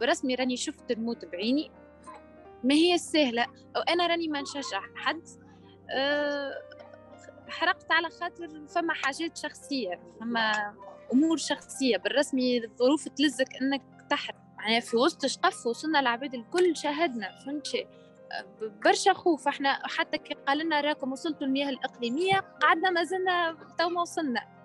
بالرسمي راني شفت الموت بعيني. ما هي أو وأنا راني ما نشجع حد. أه حرقت على خاطر فما حاجات شخصية فما أمور شخصية. بالرسمي الظروف تلزك أنك تحرق. يعني في وسط شقف وصلنا العباد الكل شاهدنا فهمت برشا خوف. إحنا حتى كي قال لنا راكم وصلتوا المياه الإقليمية قعدنا ما زلنا تو ما وصلنا.